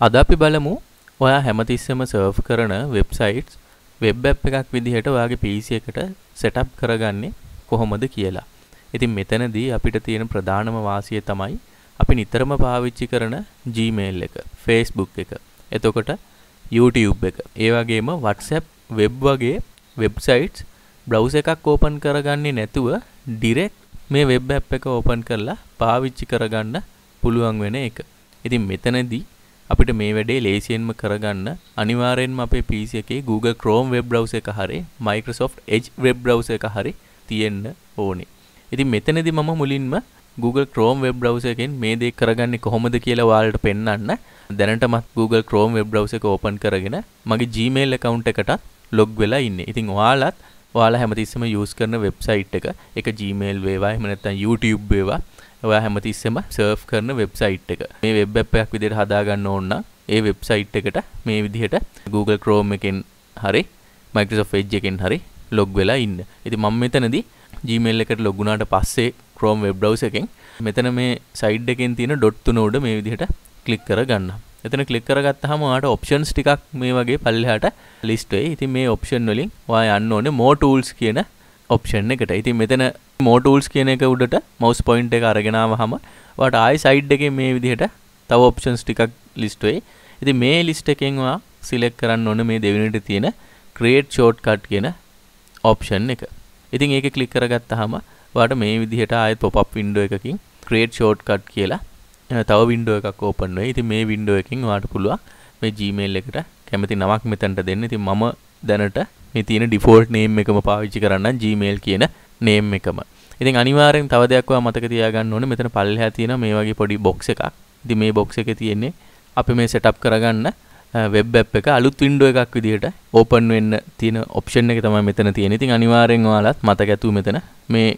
අද අපි බලමු ඔයා හැමතිස්සෙම සර්ෆ් කරන වෙබ්සයිට්ස් වෙබ් ඇප් එකක් විදිහට ඔයාගේ PC එකට සෙටප් කරගන්නේ කොහොමද කියලා. ඉතින් මෙතනදී අපිට තියෙන ප්‍රධානම වාසිය තමයි අපි නිතරම පාවිච්චි කරන Gmail එක, Facebook එක. එතකොට YouTube එක. ඒ වගේම WhatsApp වෙබ් වගේ වෙබ්සයිට්ස් බ්‍රවුස එකක් ඕපන් කරගන්නේ නැතුව ඩිරෙක්ට් මේ වෙබ් ඇප් එක ඕපන් කරලා පාවිච්චි කරගන්න පුළුවන් වෙන එක. ඉතින් මෙතනදී අපිට මේ වැඩේ ලේසියෙන්ම කරගන්න අනිවාර්යෙන්ම අපේ PC එකේ Google Chrome web browser එක හරි Microsoft Edge web browser එක හරි තියෙන්න ඕනේ. ඉතින් මෙතනදී මම මුලින්ම Google Chrome web browser එකෙන් මේ දේ කරගන්නේ කොහොමද කියලා ඔයාලට පෙන්වන්න. දැනටමත් Google Chrome web browser එක ඕපන් කරගෙන මගේ Gmail account එකට log වෙලා ඉන්නේ. ඉතින් ඔයාලත් ඔයාලා හැමතිස්සෙම use කරන website එක එක Gmail වේවා එහෙම නැත්නම් YouTube වේවා ඔයා හැමතිස්සෙම සර්ෆ් කරන වෙබ්සයිට් එක මේ වෙබ් ඇප් එකක් විදිහට හදාගන්න ඕන නම් ඒ වෙබ්සයිට් එකට මේ විදිහට Google Chrome එකෙන් හරි Microsoft Edge එකෙන් හරි ලොග් වෙලා ඉන්න. ඉතින් මම මෙතනදී Gmail එකට ලොග් වුණාට පස්සේ Chrome web browser එකෙන් මෙතන මේ සයිඩ් එකෙන් තියෙන ඩොට් තුන උඩ මේ විදිහට ක්ලික් කරගන්න. එතන ක්ලික් කරගත්තාම ඔයාලට ඔප්ෂන්ස් ටිකක් මේ වගේ පල්ලෙහාට ලිස්ට් වෙයි. ඉතින් මේ ඔප්ෂන් වලින් ඔයා යන්න ඕනේ more tools කියන ඔප්ෂන් එකට. ඉතින් මෙතන more tools කියන එක උඩට mouse point එක අරගෙන ආවහම ඔයාලට ආයි side එකේ මේ විදිහට තව options ටිකක් list වෙයි. ඉතින් මේ list එකෙන් ඔයා select කරන්න ඕනේ මේ දෙවෙනිට තියෙන create shortcut කියන option එක. ඉතින් ඒක click කරගත්තාම ඔයාලට මේ විදිහට ආයෙත් pop up window එකකින් create shortcut කියලා තව window එකක් open වෙයි. ඉතින් මේ window එකකින් ඔයාලට පුළුවන් මේ Gmail එකට කැමති නමක් මෙතනට දෙන්න. ඉතින් මම දැනට මේ තියෙන ඩිෆෝල්ට් නේම් එකම පාවිච්චි කරන්න Gmail කියන නේම් එකම. ඉතින් අනිවාර්යෙන් තව දෙයක් ඔයා මතක තියාගන්න ඕනේ මෙතන පල්ලෙහා තියෙන මේ වගේ පොඩි box එකක්. ඉතින් මේ box එකේ තියෙන්නේ අපි මේ setup කරගන්න වෙබ් ඇප් එක අලුත් වින්ඩෝ එකක් විදිහට ඕපන් වෙන්න තියෙන ඔප්ෂන් එක තමයි මෙතන තියෙන්නේ. ඉතින් අනිවාර්යෙන් ඔයාලත් මතක ඇතුව මෙතන මේ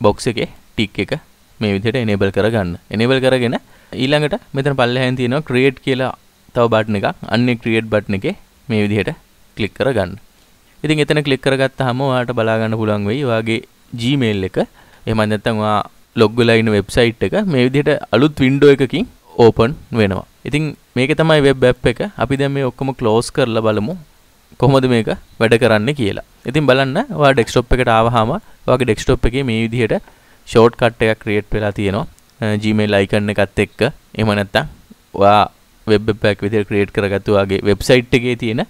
box එකේ ටික් එක මේ විදිහට enable කරගන්න. enable කරගෙන ඊළඟට මෙතන පල්ලෙහාන් තියෙනවා create කියලා තව බටන් එකක්. අන්නේ create බටන් එකේ මේ විදිහට ක්ලික් කරගන්න. ඉතින් එතන ක්ලික් කරගත්තාම ඔයාලට බලා ගන්න පුළුවන් වෙයි ඔයාගේ Gmail එක. එහෙම නැත්නම් ඔයා log වෙලා ඉන්න වෙබ්සයිට් එක මේ විදිහට අලුත් වින්ඩෝ එකකින් ඕපන් වෙනවා. ඉතින් මේක තමයි වෙබ් ඇප් එක. අපි දැන් මේ ඔක්කොම ක්ලෝස් කරලා බලමු කොහොමද මේක වැඩ කරන්නේ කියලා. ඉතින් බලන්න ඔයා ඩෙස්ක්ටොප් එකට ආවහම ඔයාගේ ඩෙස්ක්ටොප් එකේ මේ විදිහට ෂෝට්කට් එකක් ක්‍රියේට් වෙලා තියෙනවා. Gmail icon එකත් එක්ක. එහෙම නැත්නම් ඔයා වෙබ් ඇප් එකක් විදිහට ක්‍රියේට් කරගත්තු ඔයාගේ වෙබ්සයිට් එකේ තියෙන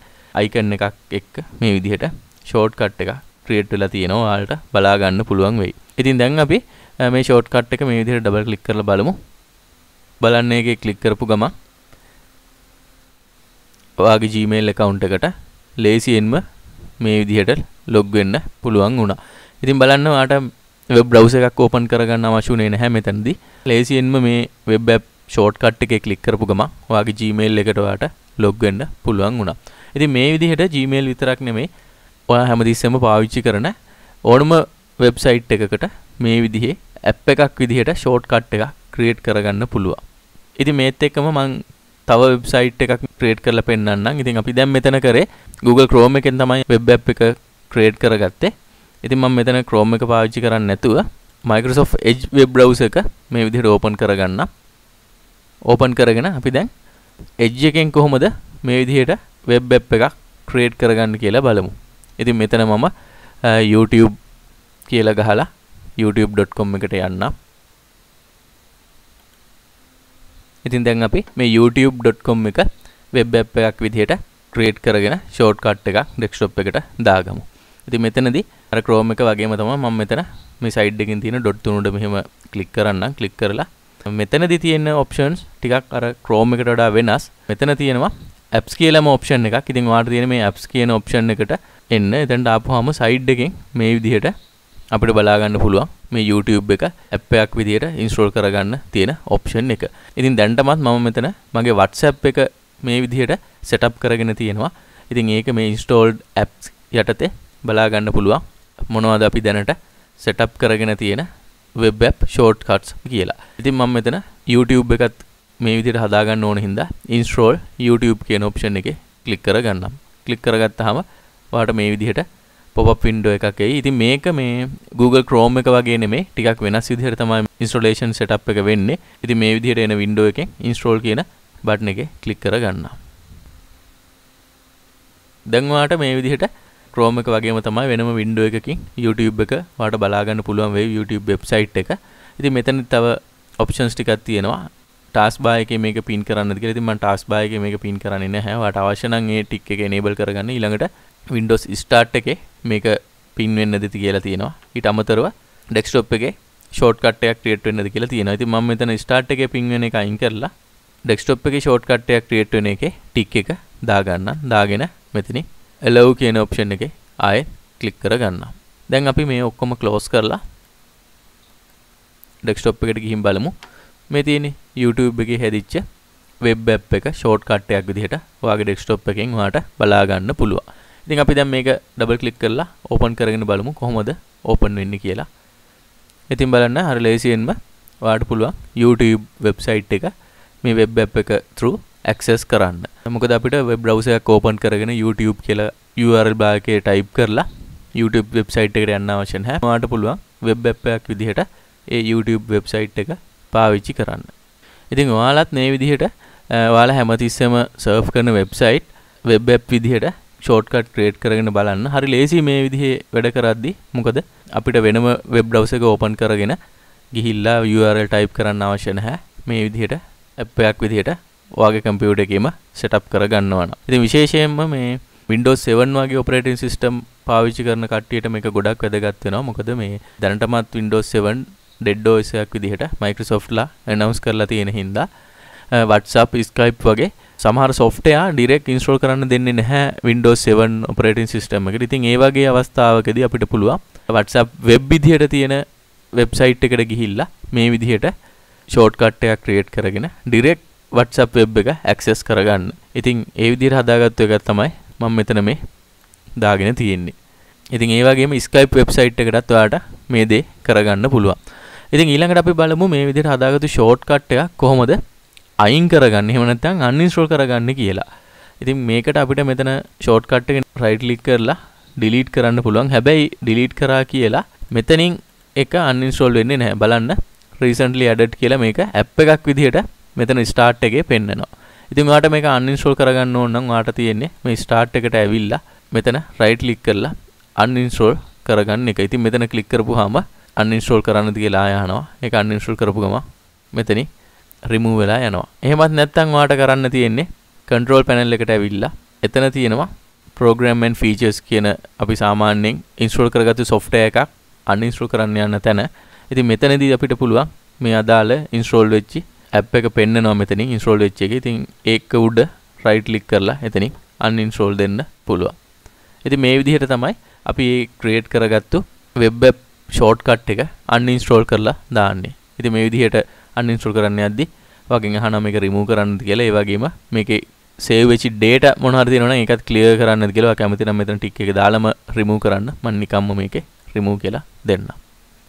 icon එකක් එක්ක මේ විදිහට ෂෝට්කට් එකක් ක්‍රියේට් වෙලා තියෙනවා. ඔයාලට බලා ගන්න පුළුවන් වෙයි. ඉතින් දැන් අපි මේ ෂෝට්කට් එක මේ විදිහට ඩබල් ක්ලික් කරලා බලමු. බලන්න එකේ ක්ලික් කරපු ගමන් ඔයාගේ Gmail account එකට ලේසියෙන්ම මේ විදිහට log වෙන්න පුළුවන් වුණා. ඉතින් බලන්න ඔයාට වෙබ් browser එකක් open කරගන්න අවශ්‍ය උනේ නැහැ මෙතනදී. ලේසියෙන්ම මේ web app shortcut එකේ ක්ලික් කරපු ගමන් ඔයාගේ Gmail එකට ඔයාට log වෙන්න පුළුවන් වුණා. ඉතින් මේ විදිහට Gmail විතරක් නෙමෙයි ඔයා හැමතිස්සෙම පාවිච්චි කරන ඕනම වෙබ්සයිට් එකකට මේ විදිහේ ඇප් එකක් විදිහට ෂෝට්කට් එකක් ක්‍රියේට් කරගන්න පුළුවන්. ඉතින් මේත් එක්කම මම තව වෙබ්සයිට් එකක් ක්‍රියේට් කරලා පෙන්නන්නම්. ඉතින් අපි දැන් මෙතන කරේ Google Chrome එකෙන් තමයි වෙබ් ඇප් එක ක්‍රියේට් කරගත්තේ. ඉතින් මම මෙතන Chrome එක පාවිච්චි කරන්නේ නැතුව Microsoft Edge web browser එක මේ විදිහට ඕපන් කරගන්නම්. ඕපන් කරගෙන අපි දැන් Edge එකෙන් කොහොමද මේ විදිහට වෙබ් ඇප් එකක් ක්‍රියේට් කරගන්න කියලා බලමු. ඉතින් මෙතන මම YouTube කියලා ගහලා youtube.com එකට යන්නම්. ඉතින් දැන් අපි මේ youtube.com එක වෙබ් ඇප් එකක් විදිහට ක්‍රියේට් කරගෙන ෂෝට්කට් එකක් ඩෙස්ක්ටොප් එකට දාගමු. ඉතින් මෙතනදී අර Chrome එක වගේම තමයි මම මෙතන මේ සයිඩ් එකකින් තියෙන ඩොට් තුන උඩ මෙහෙම ක්ලික් කරන්නම්. ක්ලික් කරලා මෙතනදී තියෙන ඔප්ෂන්ස් ටිකක් අර Chrome එකට වඩා වෙනස්. මෙතන තියෙනවා apps කියලාම ඔප්ෂන් එකක්. ඉතින් ඔයාලට තියෙන මේ apps කියන ඔප්ෂන් එකට එන්න. එතනට ආපුවාම සයිඩ් එකෙන් මේ විදිහට අපිට බලා ගන්න පුළුවන් මේ YouTube එක ඇප් එකක් විදිහට ඉන්ස්ටෝල් කරගන්න තියෙන ඔප්ෂන් එක. ඉතින් දැන්ටමත් මම මෙතන මගේ WhatsApp එක මේ විදිහට setup කරගෙන තියෙනවා. ඉතින් ඒක මේ installed apps යටතේ බලා ගන්න පුළුවන් මොනවද අපි දැනට setup කරගෙන තියෙන web app shortcuts කියලා. ඉතින් මම මෙතන YouTube එකත් මේ විදිහට හදා ගන්න ඕන හින්දා install YouTube කියන ඔප්ෂන් එකේ ක්ලික් කරගන්නම්. ක්ලික් කරගත්තාම ඔයාලට මේ විදිහට පොප් වින්ඩෝ එකක් එයි. ඉතින් මේක මේ Google Chrome එක වගේ නෙමෙයි. ටිකක් වෙනස් විදිහට තමයි installation setup එක වෙන්නේ. ඉතින් මේ විදිහට එන window එකෙන් install කියන බට්න එක කලික් කර ගන්න දැන්වාට මේ විදිහට ක්‍රෝම එක වගේම තමයි වෙනම වින්ඩෝ එකකින් YouTube එක වාට බලාගන්න පුළුවන් වේ YouTube වෙබ්සයිට් එක ඉති මෙතන තව ඔප්ෂන්ස් ටිකක් තියෙනවා ටස් බායක මේක පින් කරන්න කියලා. තිම ටස් බායක මේක පින් කරන්න නැහැ. වට අවශ්‍යනන් ඒ ටික් එක නේබල් කරගන්න. ඊළඟට වින්ඩෝස් ස්ටාර්ට් එක මේක පින් වෙන්න දෙති කියලා තියෙනවා. ඊට අමතරව ඩෙක්ස්ටොප් එක ෂෝට් කට්ටයක් ක්‍රියේට් වෙන්නද කියලා තියෙනවා. ඉතින් මම මෙතන ස්ටාර්ට් එකේ පින් වෙන එක අයින් කරලා ඩෙක්ස්ටොප් එකේ ෂෝට් කට්ටයක් ක්‍රියේට් වෙන එකේ ටික් එක දාගන්න දාගෙන මෙතනින් allow කියන ඔප්ෂන් එකේ ආයෙ ක්ලික් කරගන්න දැන් අපි මේ ඔක්කොම ක්ලෝස් කරලා ඩෙක්ස්ටොප් එකට ගිහින් බලමු. මේ තියෙන්නේ YouTube එකේ හැදිච්ච වෙබ් ඇප් එක ෂෝට් කට්ටයක් විදිහට ඔයාගේ ඩෙස්ක්ටොප් එකෙන් ඔයාට බලා ගන්න පුළුවන්. ඉතින් අපි දැන් මේක ඩබල් ක්ලික් කරලා ඕපන් කරගෙන බලමු කොහොමද ඕපන් වෙන්නේ කියලා. ඉතින් බලන්න අර ලේසියෙන්ම ඔයාට පුළුවන් YouTube වෙබ්සයිට් එක මේ වෙබ් ඇප් එක through access කරන්න. මොකද අපිට වෙබ් බ්‍රවුසර් එකක් ඕපන් කරගෙන YouTube කියලා URL බාර් එකේ ටයිප් කරලා YouTube වෙබ්සයිට් එකට යන්න අවශ්‍ය නැහැ. ඔයාට පුළුවන් වෙබ් ඇප් එකක් විදිහට ඒ YouTube වෙබ්සයිට් එක පාවිච්චි කරන්න. ඉතින් ඔයාලත් මේ විදිහට ඔයාලා හැමතිස්සෙම සර්ෆ් කරන වෙබ්සයිට් වෙබ් ඇප් විදිහට ෂෝට්කට් ක්‍රේට් කරගෙන බලන්න. හරි ලේසි මේ විදිහේ වැඩ කරද්දි. මොකද අපිට වෙනම වෙබ් බ්‍රවුසර් එක ඕපන් කරගෙන ගිහිල්ලා URL ටයිප් කරන්න අවශ්‍ය නැහැ. මේ විදිහට ඇප් එකක් විදිහට ඔයාගේ කම්පියුටර් එකේම සෙටප් කරගන්නවා නම්. ඉතින් විශේෂයෙන්ම මේ Windows 7 වගේ ඔපරේටින් සිස්ටම් පාවිච්චි කරන කට්ටියට මේක ගොඩක් වැදගත් වෙනවා. මොකද මේ දැනටමත් Windows 7 ඩෙඩ් OS එකක් විදිහට Microsoft ලා announce කරලා තියෙන හින්දා WhatsApp Skype වගේ සමහර software direct install කරන්න දෙන්නේ නැහැ Windows 7 operating system එකට. ඉතින් ඒ වගේ අවස්ථාවකදී අපිට පුළුවන් WhatsApp web විදිහට තියෙන website එකට ගිහිල්ලා මේ විදිහට shortcut එකක් create කරගෙන direct WhatsApp web එක access කරගන්න. ඉතින් ඒ විදිහට හදාගත්තු එකක් තමයි මම මෙතන මේ දාගෙන තියෙන්නේ. ඉතින් ඒ වගේම Skype website එකටත් ඔයාලට මේ දේ කරගන්න පුළුවන්. ඉතින් ඊළඟට අපි බලමු මේ විදිහට හදාගත්තු shortcut එකක් කොහොමද අයින් කරගන්න එහෙම නැත්නම් uninstall කරගන්න කියලා. ඉතින් මේකට අපිට මෙතන shortcut එක right click කරලා delete කරන්න පුළුවන්. හැබැයි delete කරා කියලා මෙතනින් එක uninstall වෙන්නේ නැහැ. බලන්න recently added කියලා මේක app එකක් විදිහට මෙතන start එකේ පෙන්නනවා. ඉතින් ඔයාලට මේක uninstall කරගන්න ඕන නම් ඔයාලට තියෙන්නේ මේ start එකට ඇවිල්ලා මෙතන right click කරලා uninstall කරගන්න එක. ඉතින් මෙතන click කරපුවාම uninstall කරන්නද කියලා ආය අහනවා. ඒක uninstall කරපු ගමන් මෙතනින් රිමූ වෙලා යනවා. එහෙමත් නැත්නම් ඔයාට කරන්න තියෙන්නේ control panel එකට ඇවිල්ලා එතන තියෙනවා program and features කියන අපි සාමාන්‍යයෙන් install කරගත්තු software එකක් uninstall කරන්න යන තැන. ඉතින් මෙතනදී අපිට පුළුවන් මේ අදාළ install වෙච්ච app එක පෙන්නනවා මෙතනින් install වෙච්ච එක. ඉතින් ඒක උඩ right click කරලා එතනින් uninstall දෙන්න පුළුවන්. ඉතින් මේ විදිහට තමයි අපි මේ create කරගත්තු web app shortcut එක uninstall කරලා දාන්නේ. ඉතින් මේ විදිහට අන්ඉන්ස්ටෝල් කරන්න යද්දි වගේ අහනවා මේක රිමූව් කරන්නද කියලා ඒ වගේම මේකේ සේව් වෙච්ච data මොන හරි තියෙනවා නම් ඒකත් ක්ලියර් කරන්නද කියලා කැමති නම් මෙතන ටික් එක දාලම රිමූව් කරන්න මම නිකම්ම මේකේ රිමූව් කියලා දෙන්නම්.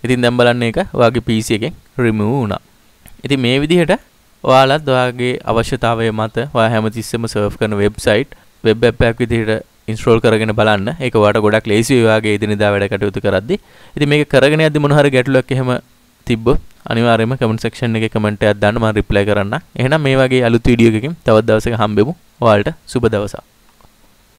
ඉතින් දැන් බලන්න ඒක ඔයාගේ PC එකෙන් රිමූව් වුණා. ඉතින් මේ විදිහට ඔයාලත් ඔයාගේ අවශ්‍යතාවය මත ඔයා හැමතිස්සෙම සර්ව් කරන වෙබ්සයිට් වෙබ් ඇප් එකක් විදිහට ඉන්ස්ටෝල් කරගෙන බලන්න ඒක ඔයාලට ගොඩක් ලේසි ඔයාගේ එදිනෙදා වැඩ කටයුතු කරද්දි. ඉතින් මේක කරගෙන යද්දි මොන හරි ගැටලුවක් එහෙම තිබ්බොත් අනිවාර්යයෙන්ම කමෙන්ට් සෙක්ෂන් එකේ කමෙන්ට් එකක් දාන්න මම රිප්ලයි කරන්නම්. එහෙනම් මේ වගේ අලුත් වීඩියෝ එකකින් තවත් දවසක හම්බෙමු. ඔයාලට සුබ දවසක්.